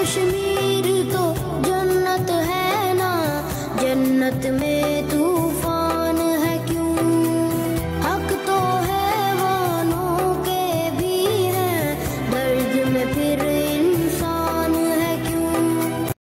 कश्मीर तो जन्नत है ना जन्नत में तू